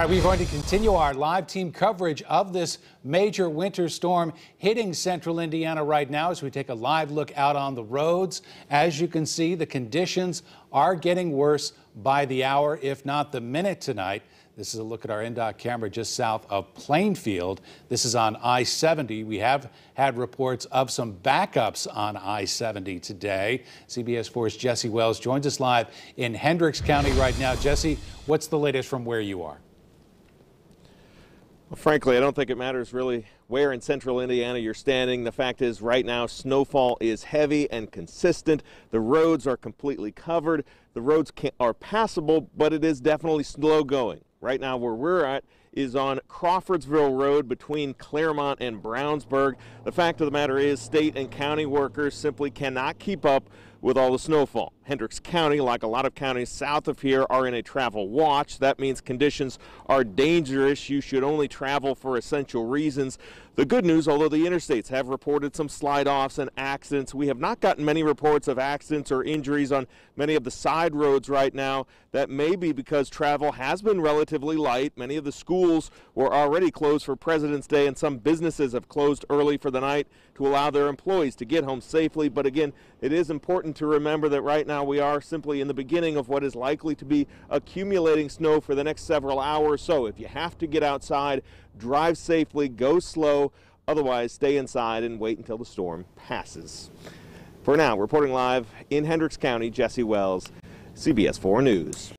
We're going to continue our live team coverage of this major winter storm hitting central Indiana right now as we take a live look out on the roads. As you can see, the conditions are getting worse by the hour, if not the minute tonight. This is a look at our INDOT camera just south of Plainfield. This is on I-70. We have had reports of some backups on I-70 today. CBS 4's Jesse Wells joins us live in Hendricks County right now. Jesse, what's the latest from where you are? Well, frankly, I don't think it matters really where in central Indiana you're standing. The fact is, right now, snowfall is heavy and consistent. The roads are completely covered. The roads are passable, but it is definitely slow going. Right now, where we're at is on Crawfordsville Road between Clermont and Brownsburg. The fact of the matter is, state and county workers simply cannot keep up with all the snowfall. Hendricks County, like a lot of counties south of here, are in a travel watch. That means conditions are dangerous. You should only travel for essential reasons. The good news, although the interstates have reported some slide offs and accidents, we have not gotten many reports of accidents or injuries on many of the side roads right now. That may be because travel has been relatively light. Many of the schools were already closed for President's Day, and some businesses have closed early for the night to allow their employees to get home safely. But again, it is important to remember that right now we are simply in the beginning of what is likely to be accumulating snow for the next several hours. So if you have to get outside, drive safely, go slow. Otherwise, stay inside and wait until the storm passes. For now, reporting live in Hendricks County, Jesse Wells, CBS 4 News.